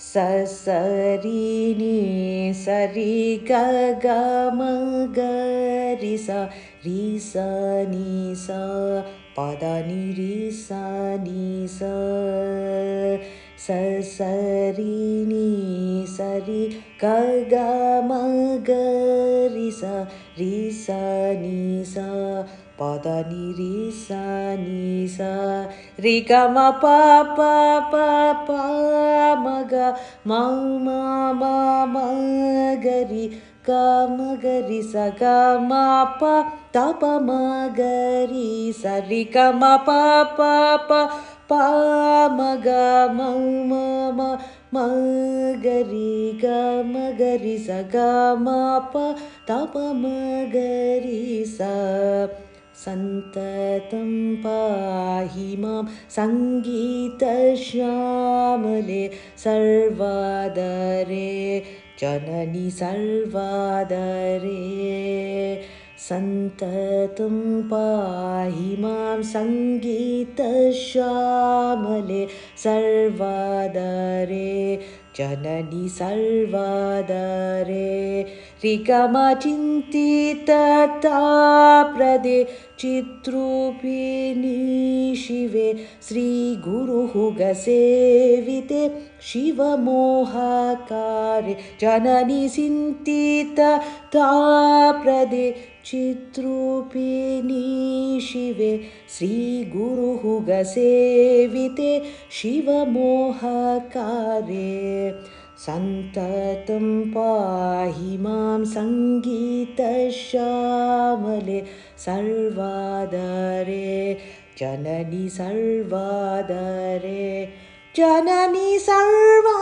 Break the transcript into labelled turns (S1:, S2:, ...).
S1: स सरि सरि ग ग म ग रि स पद नि रि स। नि स स सरि सरि ग ग म ग रि स रि स नि स पद नि रि स नि स रि ग म प प प प म ग म म म म ग रि ग म ग रि स ग म प त प म ग रि स रि ग म प प प प म ग म म म म ग रि ग म ग रि स ग म प त प म ग रि स सन्ततं पाहि मां सङ्गीतश्यामले सर्वादरे जननि सर्वादरे। सन्ततं पाहि मां सङ्गीतश्यामले सर्वादरे जननि सर्वादरे रि ग म चिन्तितताप्रदे चित्रूपिणी शिवे श्रीगुरुः गसेविते शिवमोहकारे जननि चिन्तितताप्रदे शिवे श्रीगुरुः गसेविते शिवमोहकारे सन्ततं पाहि मां सङ्गीतश्यामले सर्वादरे जननि सर्वादरे जननि सर्वा